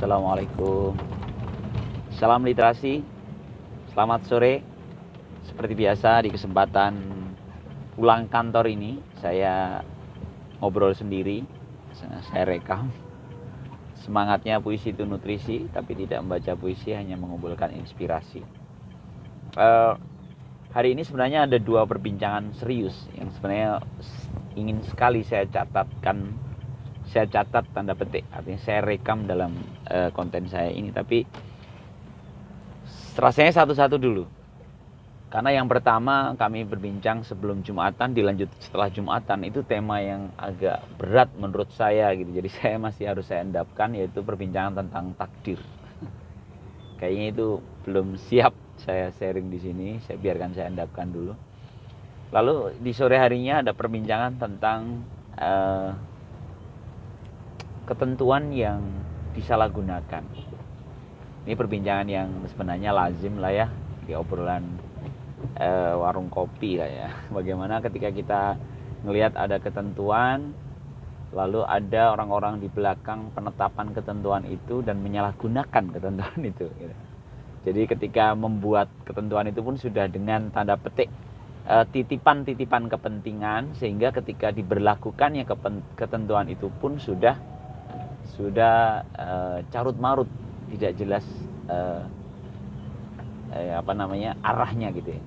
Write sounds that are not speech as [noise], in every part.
Assalamualaikum. Salam literasi. Selamat sore. Seperti biasa di kesempatan pulang kantor ini saya ngobrol sendiri. Saya rekam. Semangatnya puisi itu nutrisi, tapi tidak membaca puisi hanya mengumpulkan inspirasi. Uh, hari ini sebenarnya ada dua perbincangan serius yang sebenarnya ingin sekali saya catatkan saya catat tanda petik artinya saya rekam dalam uh, konten saya ini. Tapi rasanya satu-satu dulu. Karena yang pertama kami berbincang sebelum Jumatan dilanjut setelah Jumatan itu tema yang agak berat menurut saya gitu. Jadi [laughs] saya masih harus saya endapkan yaitu perbincangan tentang takdir. [laughs] Kayaknya itu belum siap saya sharing di sini. Saya biarkan saya endapkan dulu. Lalu di sore harinya ada perbincangan tentang uh, ketentuan yang disalahgunakan. Ini perbincangan yang sebenarnya lazim lah ya di obrolan eh, warung kopi lah ya. [laughs] Bagaimana ketika kita melihat ada ketentuan, lalu ada orang-orang di belakang penetapan ketentuan itu dan menyalahgunakan [laughs] ketentuan itu. Gitu. Jadi ketika membuat ketentuan itu pun sudah dengan tanda petik eh, titipan-titipan kepentingan sehingga ketika diberlakukannya ketentuan itu pun sudah sudah uh, carut marut tidak jelas uh, eh, apa namanya arahnya gitu ya.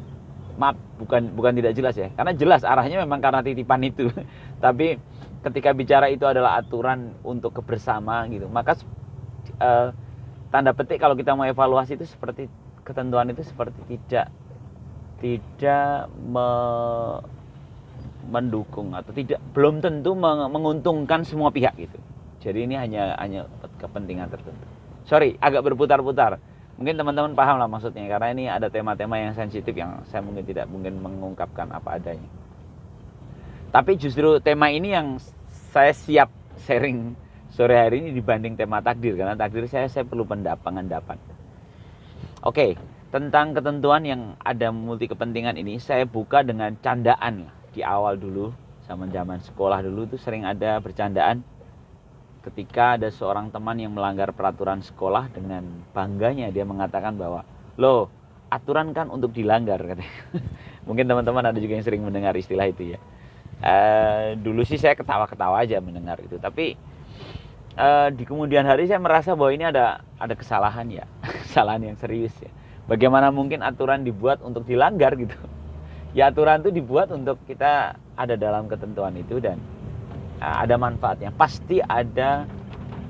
maaf bukan bukan tidak jelas ya. Karena jelas arahnya memang karena titipan itu. [laughs] Tapi ketika bicara itu adalah aturan untuk kebersama gitu. Maka uh, tanda petik kalau kita mau evaluasi itu seperti ketentuan itu seperti tidak tidak me, mendukung atau tidak belum tentu menguntungkan semua pihak gitu jadi ini hanya hanya kepentingan tertentu. Sorry, agak berputar-putar. Mungkin teman-teman paham lah maksudnya karena ini ada tema-tema yang sensitif yang saya mungkin tidak mungkin mengungkapkan apa adanya. Tapi justru tema ini yang saya siap sharing sore hari ini dibanding tema takdir karena takdir saya saya perlu pendapat Oke, tentang ketentuan yang ada multi kepentingan ini saya buka dengan candaan di awal dulu zaman zaman sekolah dulu tuh sering ada bercandaan ketika ada seorang teman yang melanggar peraturan sekolah dengan bangganya dia mengatakan bahwa lo aturan kan untuk dilanggar katanya. [laughs] mungkin teman-teman ada juga yang sering mendengar istilah itu ya. Uh, dulu sih saya ketawa-ketawa aja mendengar itu tapi uh, di kemudian hari saya merasa bahwa ini ada ada kesalahan ya [laughs] kesalahan yang serius ya. Bagaimana mungkin aturan dibuat untuk dilanggar gitu? [laughs] Ya aturan itu dibuat untuk kita ada dalam ketentuan itu dan ada manfaatnya. Pasti ada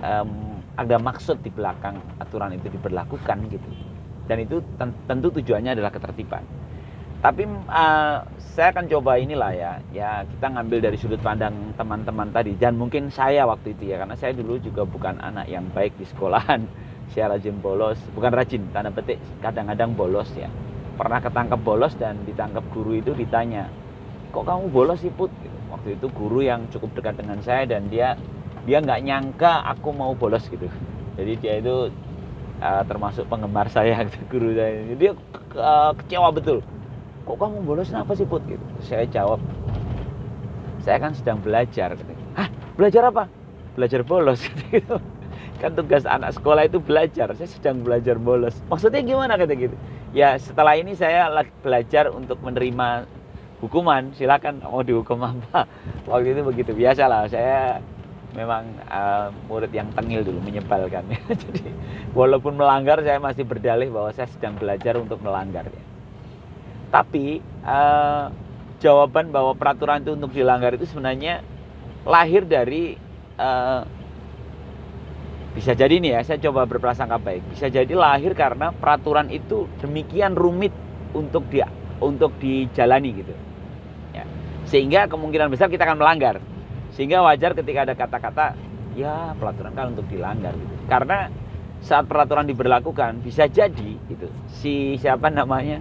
um, ada maksud di belakang aturan itu diberlakukan gitu. Dan itu tentu tujuannya adalah ketertiban. Tapi uh, saya akan coba inilah ya ya kita ngambil dari sudut pandang teman-teman tadi. Dan mungkin saya waktu itu ya karena saya dulu juga bukan anak yang baik di sekolahan. [laughs] Saya rajin bolos bukan rajin tanda petik kadang-kadang bolos ya. Pernah ketangkep bolos dan ditangkap guru itu ditanya kok kamu bolos sih put? Gitu waktu itu guru yang cukup dekat dengan saya dan dia dia nggak nyangka aku mau bolos gitu. Jadi dia itu uh, termasuk penggemar saya [laughs] gitu, guru saya. Jadi dia uh, kecewa betul. Kok kamu bolos? Kenapa sih put? Gitu. Saya jawab saya kan sedang belajar gitu. Hah, belajar apa? Belajar bolos [laughs] gitu. Kan tugas anak sekolah itu belajar. Saya sedang belajar bolos. Maksudnya gimana? kata gitu. Ya setelah ini saya belajar untuk menerima hukuman silakan. Mau dihukum apa? Waktu itu begitu. Biasa lah saya memang uh, murid yang tengil dulu menyebalkan [laughs] jadi walaupun melanggar saya masih berdalih bahwa saya sedang belajar untuk melanggar. Ya. tapi uh, jawaban bahwa peraturan itu untuk dilanggar itu sebenarnya lahir dari uh, bisa jadi nih ya saya coba berprasangka baik. Bisa jadi lahir karena peraturan itu demikian rumit untuk dia untuk dijalani gitu sehingga kemungkinan besar kita akan melanggar. Sehingga wajar ketika ada kata-kata ya peraturan kan untuk dilanggar gitu. Karena saat peraturan diberlakukan bisa jadi gitu si siapa namanya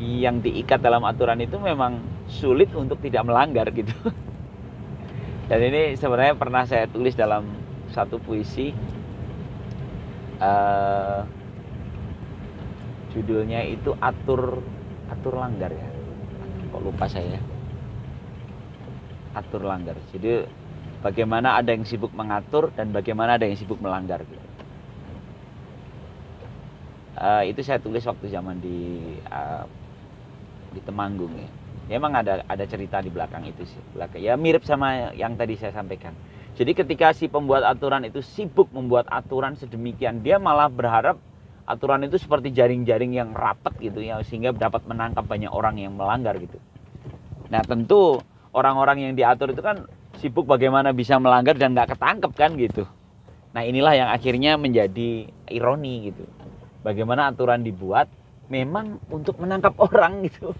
yang diikat dalam aturan itu memang sulit untuk tidak melanggar gitu. [laughs] Dan ini sebenarnya pernah saya tulis dalam satu puisi uh, judulnya itu atur atur langgar ya. Kok lupa saya atur langgar. Jadi bagaimana ada yang sibuk mengatur dan bagaimana ada yang sibuk melanggar gitu. uh, itu saya tulis waktu zaman di uh, di Temanggung ya. ya emang ada ada cerita di belakang itu sih belakang ya mirip sama yang tadi saya sampaikan jadi ketika si pembuat aturan itu sibuk membuat aturan sedemikian dia malah berharap aturan itu seperti jaring-jaring yang rapat gitu ya sehingga dapat menangkap banyak orang yang melanggar gitu nah tentu orang-orang yang diatur itu kan sibuk bagaimana bisa melanggar dan nggak ketangkep kan gitu nah inilah yang akhirnya menjadi ironi gitu bagaimana aturan dibuat memang untuk menangkap [laughs] orang gitu.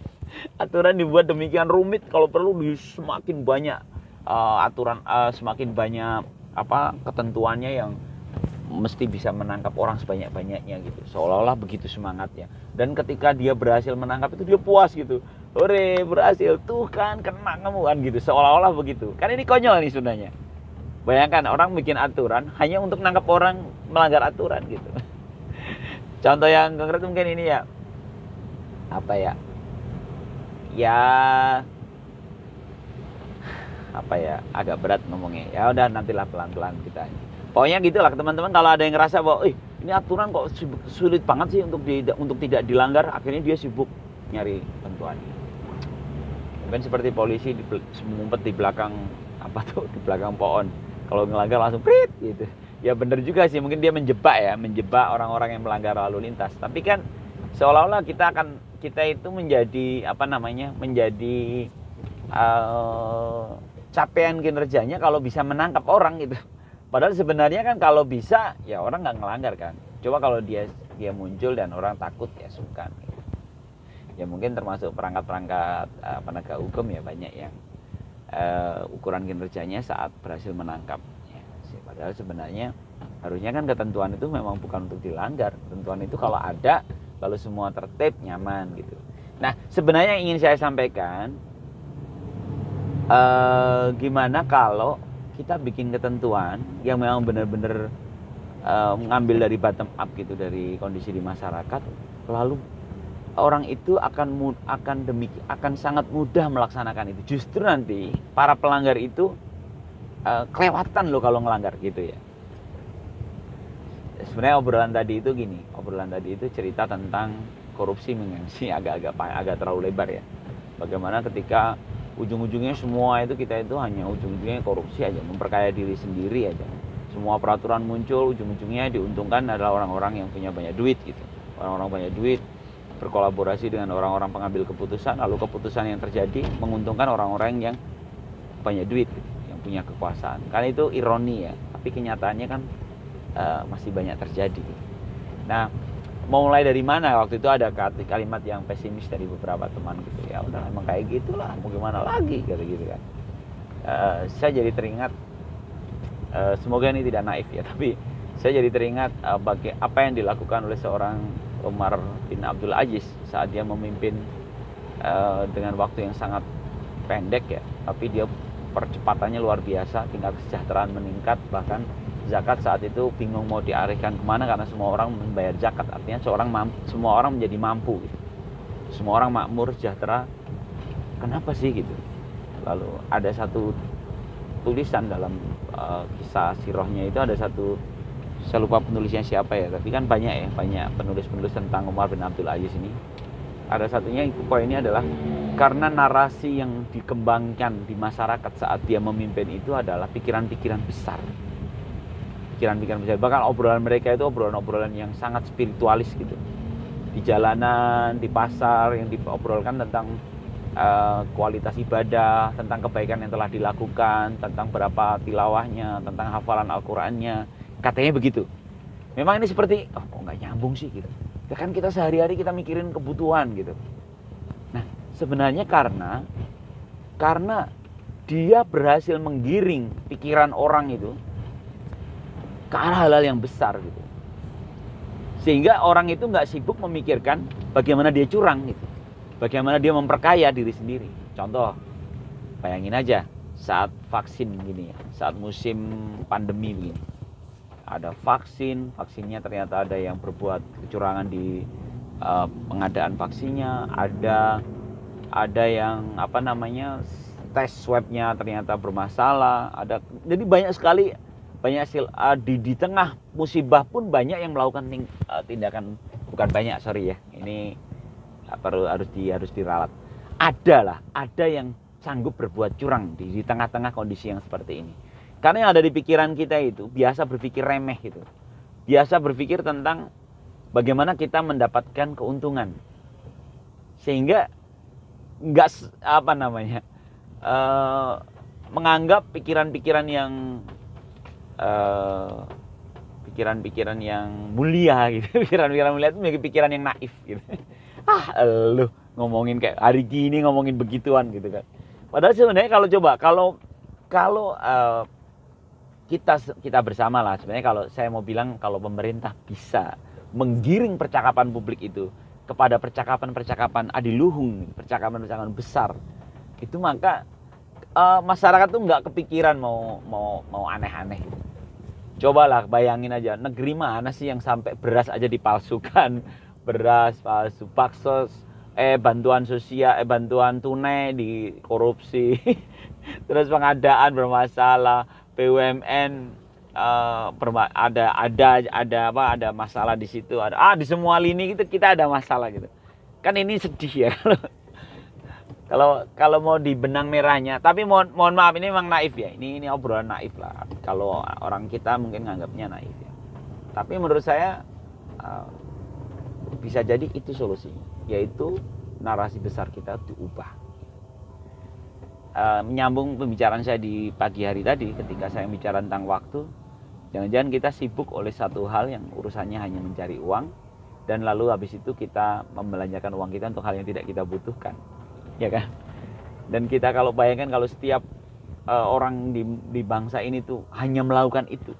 Aturan dibuat demikian rumit kalau perlu semakin banyak uh, aturan uh, semakin banyak apa ketentuannya yang mesti bisa menangkap orang sebanyak-banyaknya gitu. Seolah-olah begitu semangatnya. Dan ketika dia berhasil menangkap itu dia puas gitu. Hore, berhasil. Tuh kan kena kamu gitu. Seolah-olah begitu. Kan ini konyol nih sebenarnya. Bayangkan orang bikin aturan hanya untuk menangkap orang melanggar aturan gitu. [laughs] Contoh yang konkret mungkin ini ya. Apa ya? Ya apa ya agak berat ngomongnya ya udah nantilah pelan-pelan kita pokoknya gitulah teman-teman kalau ada yang ngerasa bahwa eh ini aturan kok sulit banget sih untuk di, untuk tidak dilanggar akhirnya dia sibuk nyari bantuan mungkin seperti polisi di, ngumpet di belakang apa tuh di belakang pohon. Kalau ngelanggar langsung prit gitu. Ya benar juga sih mungkin dia menjebak ya menjebak orang-orang yang melanggar lalu lintas. Tapi kan seolah-olah kita akan kita itu menjadi apa namanya menjadi uh, capaian kinerjanya kalau bisa menangkap orang gitu. Padahal sebenarnya kan kalau bisa ya orang nggak ngelanggar kan. Coba kalau dia dia muncul dan orang takut ya sungkan gitu. Ya mungkin termasuk perangkat-perangkat uh, penegak hukum ya banyak yang uh, ukuran kinerjanya saat berhasil menangkap Padahal sebenarnya harusnya kan ketentuan itu memang bukan untuk dilanggar. Ketentuan itu kalau ada, kalau semua tertib, nyaman gitu. Nah, sebenarnya ingin saya sampaikan, eh, gimana kalau kita bikin ketentuan yang memang benar-benar mengambil dari bottom up gitu dari kondisi di masyarakat, lalu orang itu akan akan demikian akan sangat mudah melaksanakan itu. Justru nanti para pelanggar itu uh, kelewatan loh kalau ngelanggar gitu ya. Sebenarnya obrolan tadi itu gini obrolan tadi itu cerita tentang korupsi mengenai [laughs] agak-agak agak terlalu lebar ya. Bagaimana ketika ujung-ujungnya semua itu kita itu hanya ujung-ujungnya korupsi aja memperkaya diri sendiri aja. Semua peraturan muncul ujung-ujungnya diuntungkan adalah orang-orang yang punya banyak duit gitu. Orang-orang banyak duit berkolaborasi dengan orang-orang pengambil keputusan lalu keputusan yang terjadi menguntungkan orang-orang yang banyak duit gitu punya kekuasaan. Karena itu ironi ya tapi kenyataannya kan uh, masih banyak terjadi. Nah mau mulai dari mana? Waktu itu ada kalimat yang pesimis dari beberapa teman gitu ya. Udah emang kayak gitulah mau gimana lagi? Gitu gitu kan. Uh, saya jadi teringat uh, semoga ini tidak naif ya [laughs] tapi saya jadi teringat uh, bagi apa yang dilakukan oleh seorang Umar bin Abdul Aziz saat dia memimpin uh, dengan waktu yang sangat pendek ya tapi dia percepatannya luar biasa, tingkat kesejahteraan meningkat, bahkan zakat saat itu bingung mau diarahkan ke mana karena semua orang membayar zakat, artinya seorang mampu, semua orang menjadi mampu, gitu. semua orang makmur sejahtera. Kenapa sih gitu? Lalu ada satu tulisan dalam uh, kisah sirohnya itu ada satu saya lupa penulisnya siapa ya tapi kan banyak ya banyak penulis-penulis tentang Umar bin Abdul Aziz ini. Ada satunya poinnya adalah karena narasi yang dikembangkan di masyarakat saat dia memimpin itu adalah pikiran-pikiran besar. Pikiran-pikiran besar. Bahkan obrolan mereka itu obrolan-obrolan yang sangat spiritualis gitu. Di jalanan di pasar yang diobrolkan tentang uh, kualitas ibadah tentang kebaikan yang telah dilakukan tentang berapa tilawahnya tentang hafalan Al-Qur'annya katanya begitu. Memang ini seperti oh kok nggak nyambung sih? Gitu. Ya kan kita sehari-hari kita mikirin kebutuhan gitu. Nah sebenarnya karena karena dia berhasil menggiring pikiran orang itu ke arah hal-hal yang besar gitu. Sehingga orang itu nggak sibuk memikirkan bagaimana dia curang gitu. Bagaimana dia memperkaya diri sendiri. Contoh bayangin aja saat vaksin gini ya saat musim pandemi begini ada vaksin, vaksinnya ternyata ada yang berbuat kecurangan di uh, pengadaan vaksinnya, ada ada yang apa namanya tes swabnya ternyata bermasalah, ada jadi banyak sekali banyak hasil uh, di di tengah musibah pun banyak yang melakukan ting, uh, tindakan bukan banyak sorry ya ini perlu harus di harus diralat. Ada lah ada yang sanggup berbuat curang di, di tengah-tengah kondisi yang seperti ini karena yang ada di pikiran kita itu biasa berpikir remeh gitu. Biasa berpikir tentang bagaimana kita mendapatkan keuntungan. Sehingga nggak apa namanya uh, menganggap pikiran-pikiran yang uh, pikiran-pikiran yang mulia gitu. [laughs] Pikiran-pikiran mulia itu pikiran yang naif gitu. [laughs] Ah lu ngomongin kayak hari gini ngomongin begituan gitu kan. Padahal sebenarnya kalau coba kalau kalau uh, kita kita bersama lah sebenarnya kalau saya mau bilang kalau pemerintah bisa menggiring percakapan publik itu kepada percakapan-percakapan adiluhung percakapan-percakapan besar itu maka uh, masyarakat tuh nggak kepikiran mau mau mau aneh-aneh. Cobalah bayangin aja, negeri mana sih yang sampai beras aja dipalsukan, [laughs] beras palsu, paksos, eh bantuan sosial, eh bantuan tunai di korupsi, [laughs] terus pengadaan bermasalah, BUMN uh, eh, ada ada ada apa ada masalah di situ ada ah di semua lini kita kita ada masalah gitu. Kan ini sedih ya. [laughs] Kalau kalau mau di benang merahnya tapi mohon mohon maaf ini memang naif ya. Ini ini obrolan naif lah. Kalau orang kita mungkin nganggapnya naif ya. Tapi menurut saya uh, bisa jadi itu solusinya yaitu narasi besar kita diubah uh, menyambung pembicaraan saya di pagi hari tadi ketika saya bicara tentang waktu jangan-jangan kita sibuk oleh satu hal yang urusannya hanya mencari uang dan lalu habis itu kita membelanjakan uang kita untuk hal yang tidak kita butuhkan ya kan? Dan kita kalau bayangkan kalau setiap uh, orang di, di bangsa ini tuh hanya melakukan itu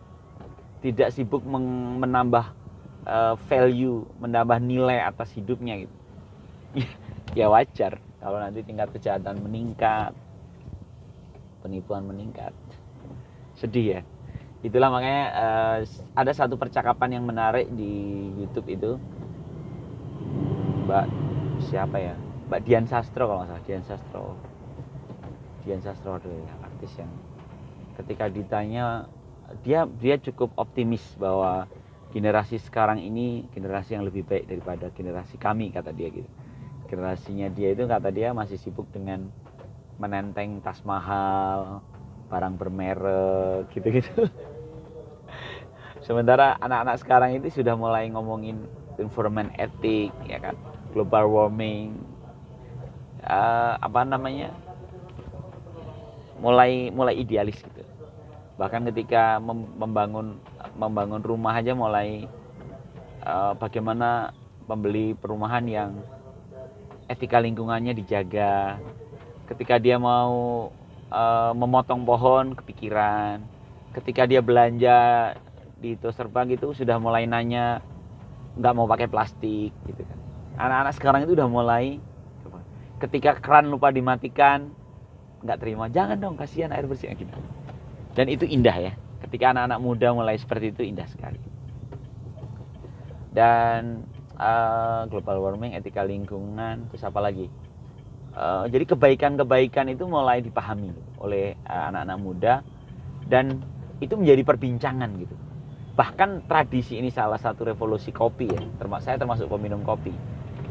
tidak sibuk menambah uh, value menambah nilai atas hidupnya gitu. [laughs] Ya wajar kalau nanti tingkat kejahatan meningkat penipuan meningkat. Sedih ya? Itulah makanya uh, ada satu percakapan yang menarik di YouTube itu. Mbak siapa ya? Mbak Dian Sastro kalau nggak salah Dian Sastro. Dian Sastro adalah artis yang ketika ditanya dia dia cukup optimis bahwa generasi sekarang ini generasi yang lebih baik daripada generasi kami kata dia gitu. Generasinya dia itu kata dia masih sibuk dengan menenteng tas mahal barang bermerek gitu-gitu. [laughs] Sementara anak-anak sekarang itu sudah mulai ngomongin environment etik ya kan? Global warming. Uh, apa namanya? Mulai mulai idealis gitu. Bahkan ketika membangun membangun rumah aja mulai uh, bagaimana membeli perumahan yang etika lingkungannya dijaga ketika dia mau uh, memotong pohon kepikiran. Ketika dia belanja di Toserbank itu sudah mulai nanya nggak mau pakai plastik gitu kan. Anak-anak sekarang itu udah mulai ketika keran lupa dimatikan nggak terima jangan dong kasihan air bersih. Gitu. Dan itu indah ya. Ketika anak-anak muda mulai seperti itu indah sekali. Dan uh, global warming etika lingkungan terus apa lagi uh, jadi kebaikan-kebaikan itu mulai dipahami oleh eh, anak-anak muda dan itu menjadi perbincangan gitu bahkan tradisi ini salah satu revolusi kopi ya termasuk saya termasuk peminum kopi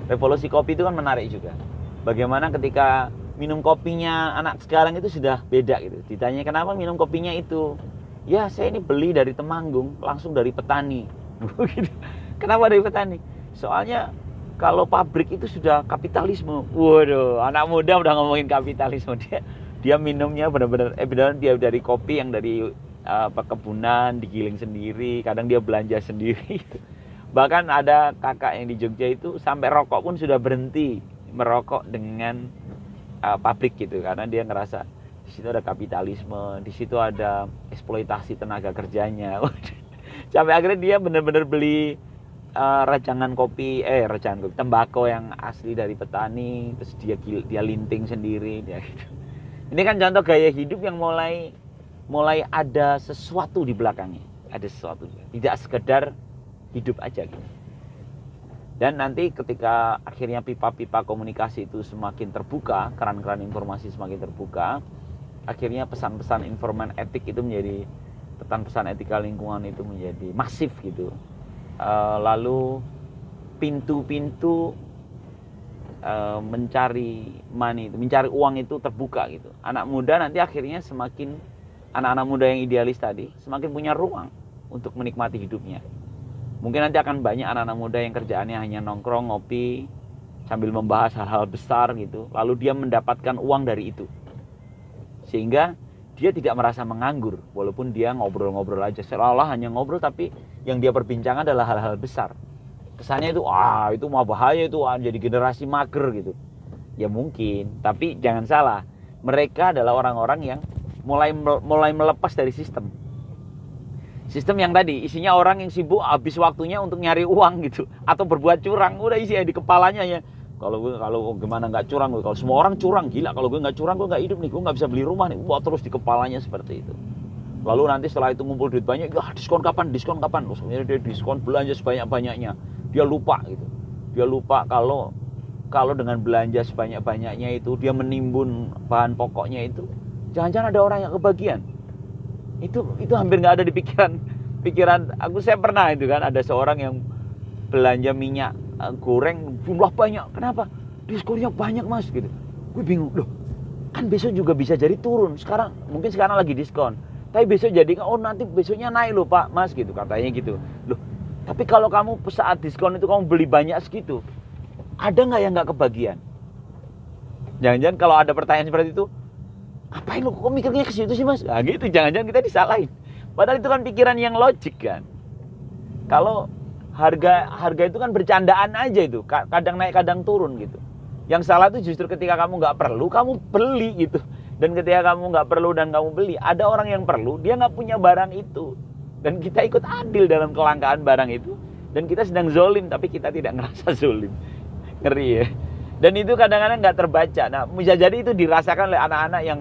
revolusi kopi itu kan menarik juga bagaimana ketika minum kopinya anak sekarang itu sudah beda gitu. Ditanya kenapa minum kopinya itu? Ya saya ini beli dari Temanggung, langsung dari petani. [laughs] Kenapa dari petani? Soalnya kalau pabrik itu sudah kapitalisme. Waduh, anak muda udah ngomongin kapitalisme dia dia minumnya benar-benar eh benar dia dari kopi yang dari uh, perkebunan digiling sendiri, kadang dia belanja [laughs] sendiri. Bahkan ada kakak yang di Jogja itu sampai rokok pun sudah berhenti merokok dengan uh, pabrik gitu karena dia ngerasa di situ ada kapitalisme, di situ ada eksploitasi tenaga kerjanya. [laughs] Sampai akhirnya dia benar-benar beli uh, rajangan kopi, eh rajangan kopi tembakau yang asli dari petani, terus dia dia linting sendiri, dia gitu. Ini kan contoh gaya hidup yang mulai mulai ada sesuatu di belakangnya, ada sesuatu, tidak sekedar hidup aja gitu. Dan nanti ketika akhirnya pipa-pipa komunikasi itu semakin terbuka, keran-keran informasi semakin terbuka, akhirnya pesan-pesan informan etik itu menjadi pesan-pesan etika lingkungan itu menjadi masif gitu. Uh, lalu pintu-pintu uh, mencari money mencari uang itu terbuka gitu. Anak muda nanti akhirnya semakin anak-anak muda yang idealis tadi semakin punya ruang untuk menikmati hidupnya. Mungkin nanti akan banyak anak-anak muda yang kerjaannya hanya nongkrong, ngopi, sambil membahas hal-hal besar gitu. Lalu dia mendapatkan uang dari itu. Sehingga dia tidak merasa menganggur walaupun dia ngobrol-ngobrol aja seolah-olah hanya ngobrol tapi yang dia perbincangkan adalah hal-hal besar. Kesannya itu ah itu mau bahaya itu ah, jadi generasi mager gitu. Ya mungkin tapi jangan salah mereka adalah orang-orang yang mulai mulai melepas dari sistem. Sistem yang tadi isinya orang yang sibuk habis waktunya untuk nyari uang gitu atau berbuat curang. Udah isi di kepalanya ya. Kalau gue kalau gimana nggak curang gue kalau semua orang curang gila kalau gue nggak curang gue nggak hidup nih gue nggak bisa beli rumah nih. Wah terus di kepalanya seperti itu lalu nanti setelah itu ngumpul duit banyak ya diskon kapan? Diskon kapan? Terus kemudian dia diskon belanja sebanyak banyaknya dia lupa gitu. Dia lupa kalau kalau dengan belanja sebanyak banyaknya itu dia menimbun bahan pokoknya itu jangan-jangan ada orang yang kebagian. Itu itu hampir nggak ada di pikiran [laughs] pikiran aku. Saya pernah itu kan ada seorang yang belanja minyak uh, goreng jumlah banyak. Kenapa? Diskonnya banyak mas gitu. Gue bingung loh kan besok juga bisa jadi turun. Sekarang mungkin sekarang lagi diskon tapi besok jadi oh nanti besoknya naik loh pak. Mas gitu katanya gitu. Loh tapi kalau kamu saat diskon itu kamu beli banyak segitu ada nggak yang nggak kebagian? Jangan-jangan kalau ada pertanyaan seperti itu ngapain lo kok mikirnya ke situ sih mas? Nah gitu. Jangan-jangan kita disalahin. Padahal itu kan pikiran yang logik kan. Kalau harga harga itu kan bercandaan aja itu. Kadang naik kadang turun gitu. Yang salah itu justru ketika kamu nggak perlu kamu beli gitu dan ketika kamu nggak perlu dan kamu beli ada orang yang perlu dia nggak punya barang itu. Dan kita ikut adil dalam kelangkaan barang itu. Dan kita sedang zolim tapi kita tidak ngerasa [laughs] zolim. Ngeri ya. Dan itu kadang-kadang nggak terbaca. Nah bisa jadi itu dirasakan oleh anak-anak yang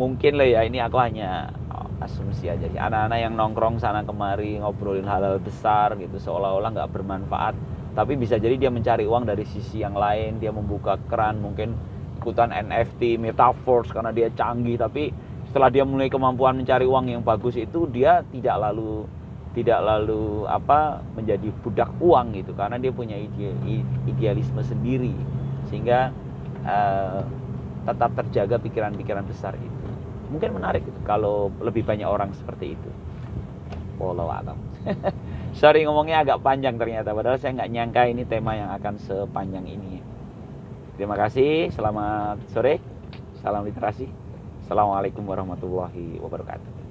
mungkin lah ya ini aku hanya asumsi aja anak-anak yang nongkrong sana kemari ngobrolin hal-hal besar gitu seolah-olah nggak bermanfaat. Tapi bisa jadi dia mencari uang dari sisi yang lain dia membuka keran mungkin ikutan NFT metaverse karena dia canggih. Tapi setelah dia mulai kemampuan mencari uang yang bagus itu dia tidak lalu tidak lalu apa menjadi budak uang gitu. Karena dia punya ide, idealisme sendiri. Sehingga uh, tetap terjaga pikiran-pikiran besar itu. Mungkin menarik gitu, kalau lebih banyak orang seperti itu. Walau alam. [laughs] Sorry ngomongnya agak panjang ternyata. Padahal saya nggak nyangka ini tema yang akan sepanjang ini terima kasih selamat sore. Salam literasi. Assalamualaikum warahmatullahi wabarakatuh